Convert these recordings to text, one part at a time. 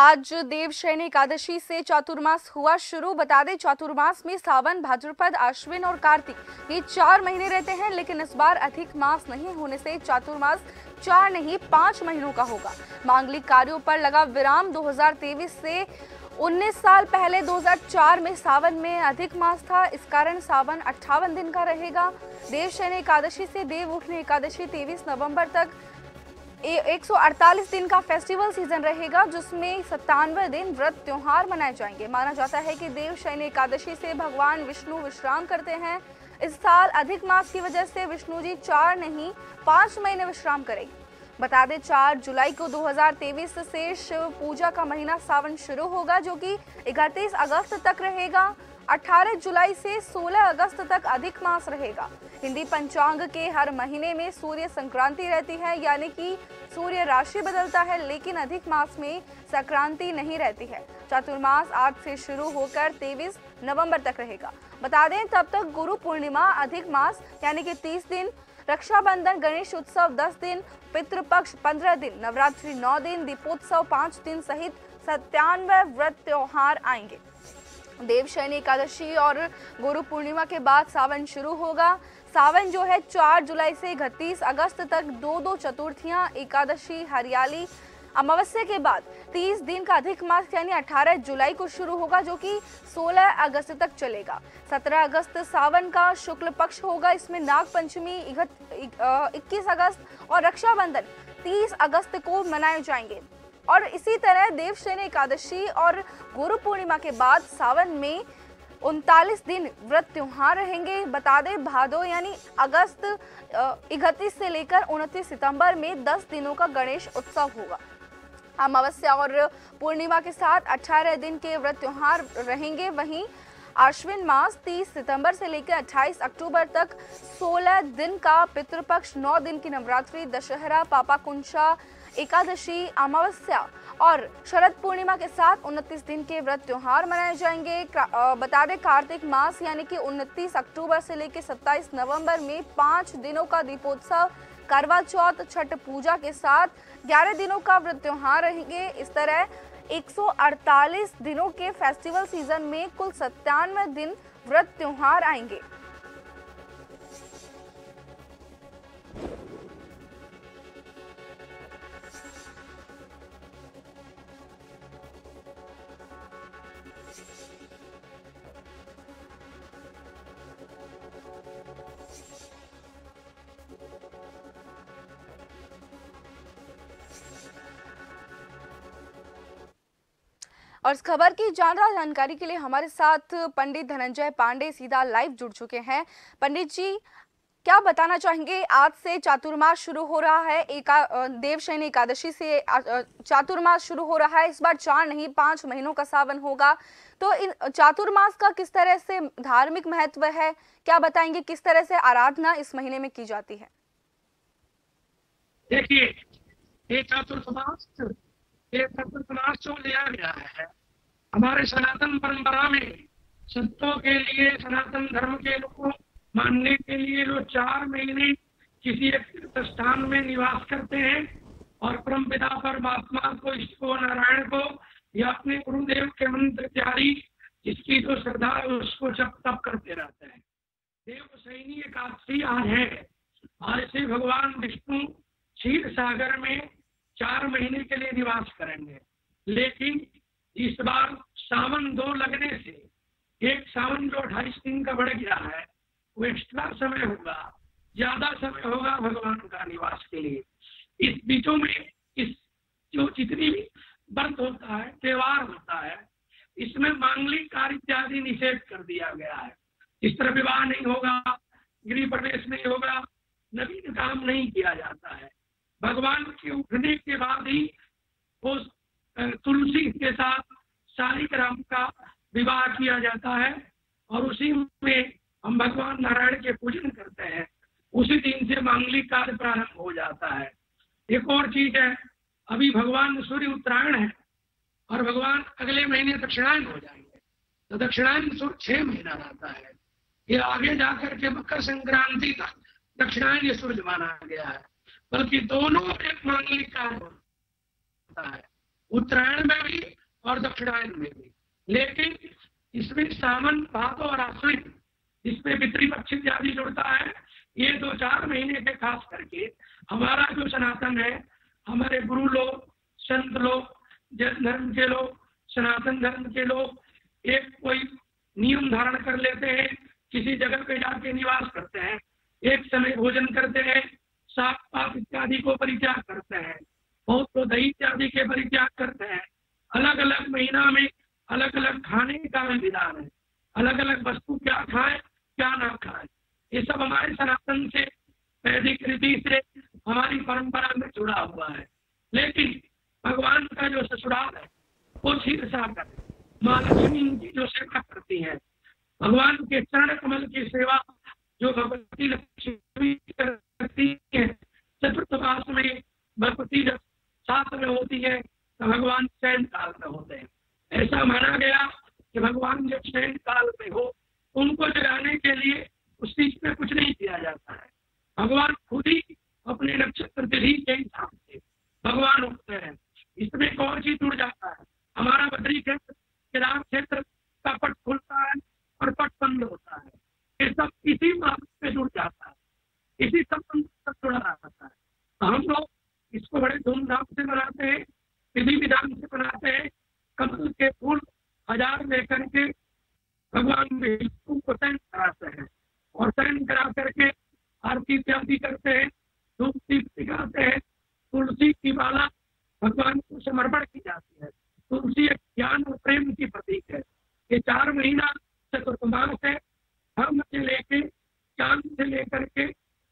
आज देवशयनी एकादशी से चातुर्मास हुआ शुरू। बता दें, चातुर्मास में सावन, भाद्रपद, अश्विन और कार्तिक ये चार महीने रहते हैं, लेकिन इस बार अधिक मास नहीं होने से चातुर्मास चार नहीं, पाँच महीनों का होगा। मांगलिक कार्यों पर लगा विराम 2023 से 19 साल पहले 2004 में सावन में अधिक मास था। इस कारण सावन अट्ठावन दिन का रहेगा। देवशयनी एकादशी से देव उठने एकादशी 23 नवंबर तक एक सौ अड़तालीस दिन का फेस्टिवल सीज़न रहेगा, जिसमें सत्तानवे दिन व्रत त्योहार मनाए जाएँगे। माना जाता है कि देव शयनी एकादशी से भगवान विष्णु विश्राम करते हैं। इस साल अधिक मास की वजह से विष्णु जी चार नहीं, पाँच महीने विश्राम करेंगे। बता दें, चार जुलाई को 2023 से शिव पूजा का महीना सावन शुरू होगा, जो कि इकतीस अगस्त तक रहेगा। 18 जुलाई से 16 अगस्त तक अधिक मास रहेगा। हिंदी पंचांग के हर महीने में सूर्य संक्रांति रहती है, यानी कि सूर्य राशि बदलता है, लेकिन अधिक मास में संक्रांति नहीं रहती है। चतुर्मास आज से शुरू होकर 23 नवंबर तक रहेगा। बता दें, तब तक गुरु पूर्णिमा अधिक मास, यानी कि 30 दिन, रक्षाबंधन, गणेश उत्सव 10 दिन, पितृपक्ष 15 दिन, नवरात्रि 9 दिन, दीपोत्सव 5 दिन सहित सत्यानवे व्रत त्योहार आएँगे। देवशयनी एकादशी और गुरु पूर्णिमा के बाद सावन शुरू होगा। सावन जो है, चार जुलाई से इकतीस अगस्त तक दो दो चतुर्थियाँ, एकादशी, हरियाली, अमावस्या के बाद 30 दिन का अधिक मास यानी 18 जुलाई को शुरू होगा जो कि 16 अगस्त तक चलेगा। 17 अगस्त सावन का शुक्ल पक्ष होगा, इसमें नाग पंचमी इक्कीस अगस्त और रक्षाबंधन 30 अगस्त को मनाए जाएँगे। और इसी तरह देवशयनी एकादशी और गुरु पूर्णिमा के बाद सावन में उनतालीस दिन व्रत त्योहार रहेंगे। बता दें, भादो यानी अगस्त इकतीस से लेकर उनतीस सितंबर में 10 दिनों का गणेश उत्सव होगा। अमावस्या और पूर्णिमा के साथ 18 दिन के व्रत त्योहार रहेंगे। वहीं आश्विन मास 30 सितंबर से लेकर 28 अक्टूबर तक 16 दिन का पितृपक्ष 9 दिन की नवरात्रि, दशहरा, पापा कुंशा एकादशी अमावस्या और शरद पूर्णिमा के साथ 29 दिन के व्रत त्योहार मनाए जाएँगे। बता दें, कार्तिक मास यानी कि 29 अक्टूबर से लेकर 27 नवंबर में पाँच दिनों का दीपोत्सव, करवा चौथ, छठ पूजा के साथ 11 दिनों का व्रत त्योहार रहेंगे। इस तरह 148 दिनों के फेस्टिवल सीज़न में कुल सत्तानवे दिन व्रत त्योहार आएँगे। और इस खबर की जानदार जानकारी के लिए हमारे साथ पंडित धनंजय पांडे सीधा लाइव जुड़ चुके हैं। पंडित जी, क्या बताना चाहेंगे? आज से चातुर्मास शुरू हो रहा है। एका देवशयनी एकादशी से चातुर्मास शुरू हो रहा है। इस बार चार नहीं, पाँच महीनों का सावन होगा। तो इन, चातुर्मास का किस तरह से धार्मिक महत्व है? क्या बताएँगे किस तरह से आराधना इस महीने में की जाती है? देखिए, ये चातुर्मास, ये तत्वनाश जो लिया गया है हमारे सनातन परंपरा में संतों के लिए, सनातन धर्म के लोग मानने के लिए लोग चार महीने किसी एक स्थान में निवास करते हैं और परम पिता परमात्मा को, इसको, नारायण को या अपने गुरुदेव के मंत्र त्यारी, जिसकी जो श्रद्धा है, उसको जब तप करते रहते हैं। देव सैनी एकादशी आज है। आज से भगवान विष्णु क्षीर सागर में चार महीने के लिए निवास करेंगे। लेकिन इस बार सावन दो लगने से, एक सावन जो अट्ठाईस दिन का बढ़ गया है, वो एक्स्ट्रा समय होगा, ज़्यादा समय होगा भगवान का निवास के लिए। इस बीचों में, इस जो जितनी भी व्रत होता है, त्योहार होता है, इसमें मांगलिक कार्य इत्यादि निषेध कर दिया गया है। इस तरह विवाह नहीं होगा, गृह प्रवेश नहीं होगा, नवीन काम नहीं किया जाता है। भगवान के उठने के बाद ही उस तुलसी के साथ शालिग्राम का विवाह किया जाता है और उसी में हम भगवान नारायण के पूजन करते हैं। उसी दिन से मांगलिक कार्य प्रारंभ हो जाता है। एक और चीज़ है, अभी भगवान सूर्य उत्तरायण है और भगवान अगले महीने दक्षिणायन हो जाएँगे। तो दक्षिणायन सूर्य छह महीना रहता है। ये आगे जाकर के मकर संक्रांति तक दक्षिणायन सूर्य माना गया है। बल्कि दोनों एक मांगलिक कार्य होता है। उत्तरायण में भी और दक्षिणायन में भी। लेकिन इसमें सावन भादो और आश्विन इसमें पितृपक्ष इत्यादि जुड़ता है। ये दो चार महीने के खास करके हमारा जो सनातन है, हमारे गुरु लोग, संत लोग धर्म के लोग, सनातन धर्म के लोग, एक कोई नियम धारण कर लेते हैं, किसी जगह पे जाके निवास करते हैं, एक समय भोजन करते हैं, साग, पात इत्यादि को परित्याग करते हैं, बहुत तो दही इत्यादि के परित्याग करते हैं। अलग अलग महीना में अलग अलग खाने का विधान है। अलग अलग वस्तु क्या खाएँ, क्या ना खाए। ये सब हमारे सनातन से, वैदिक रीति से हमारी परंपरा में जुड़ा हुआ है। लेकिन भगवान का जो ससुराल है, वो क्षीर सागर माँ लक्ष्मी की जो सेवा करती है, भगवान के चरण कमल की सेवा जो भगवती लक्ष्मी करती है, चतुर्थ मास में भगवती जब साथ में होती है तो भगवान शयन काल में होते हैं। ऐसा माना गया कि भगवान जब शयन काल में हो, उनको जगाने के लिए उस चीज़ पे कुछ नहीं किया जाता है। भगवान खुद ही अपने नक्षत्र के हिसाब से भगवान उठते हैं। इसमें कौन चीज़ जुड़ जाता है हमारा बद्री क्षेत्र केदार क्षेत्र का पट खुलता है और पट बंद होता है ये सब इसी मार्ग पे जुड़ जाता है इसी संबंध से जुड़ा रहता है तो हम लोग इसको बड़े धूमधाम से मनाते हैं विधि विधान से मनाते हैं कमल के फूल हज़ार लेकर के भगवान विष्णु को चयन कराते हैं और करा करके आरती इत्यादि करते हैं धूप दीप दिखाते हैं, तुलसी की माला भगवान को समर्पण की जाती है। तुलसी एक ज्ञान और प्रेम की प्रतीक है। ये चार महीना चतुर्थमास है। धर्म से लेके ज्ञान से लेकर के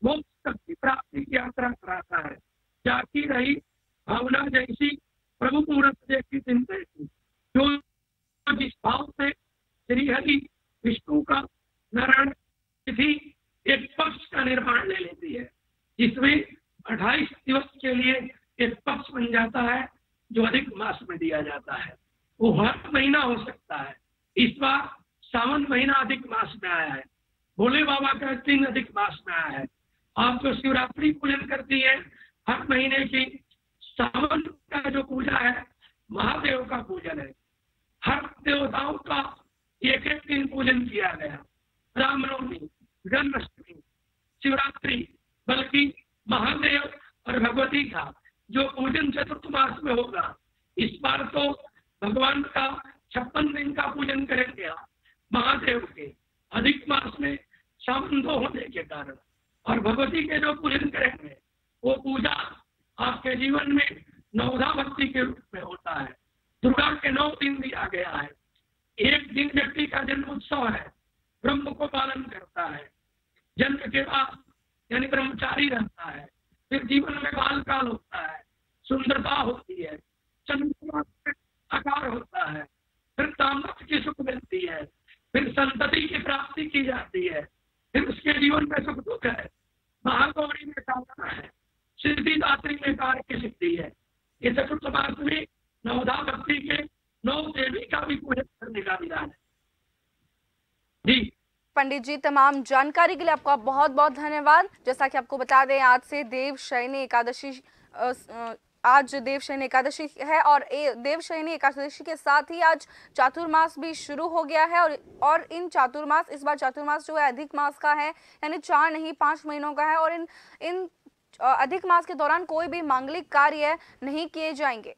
मोक्ष तक की प्राप्ति की यात्रा कराता है। जाती रही भावना जैसी प्रभु मुहूर्त जैसी दिन जैसी जो जिस भाव से श्री हरि विष्णु का नारायण का निर्माण ले लेती है। इसमें अट्ठाईस दिवस के लिए एक पक्ष बन जाता है, जो अधिक मास में दिया जाता है। वो हर महीना हो सकता है। इस बार सावन महीना अधिक मास में आया है। भोले बाबा का दिन अधिक मास में आया है। आप जो शिवरात्रि पूजन करती है, हर महीने की सावन का जो पूजा है महादेव का पूजन है हर देवताओं का एक एक दिन पूजन किया गया रामनवमी जन्माष्टमी शिवरात्रि बल्कि महादेव और भगवती का जो पूजन चतुर्थ मास में होगा इस बार तो भगवान का, छप्पन दिन का पूजन करेंगे महादेव के अधिक मास में संबंध होने के कारण और भगवती के जो पूजन करेंगे वो पूजा आपके जीवन में नवधा भक्ति के रूप में होता है। दुर्गा के नौ दिन दिया गया है। एक दिन व्यक्ति का जन्म उत्सव है। ब्रह्म को पालन करता है। जन्म के बाद यानी ब्रह्मचारी रहता है। फिर जीवन में बाल काल होता है। सुंदरता होती है। चंद्रमा आकार होता है। फिर तामस की सुख मिलती है। फिर संतति की प्राप्ति की जाती है। फिर उसके जीवन में सुख दुख है। महागौरी में साधना है। सिद्धिदात्री में कार्य की सिद्धि है। ये चतुर्थ मास में नवधा भक्ति के नौ देवी का भी पूजन करने का विधान है। जी। पंडित जी, तमाम जानकारी के लिए आपका बहुत बहुत धन्यवाद। जैसा कि आपको बता दें, आज से देव शयनी एकादशी आज देवशयनी एकादशी है और देवशयनी एकादशी के साथ ही आज चातुर्मास भी शुरू हो गया है और और इन चातुर्मास, इस बार चातुर्मास जो है अधिक मास का है, यानी चार नहीं, पाँच महीनों का है और इन इन अधिक मास के दौरान कोई भी मांगलिक कार्य नहीं किए जाएँगे।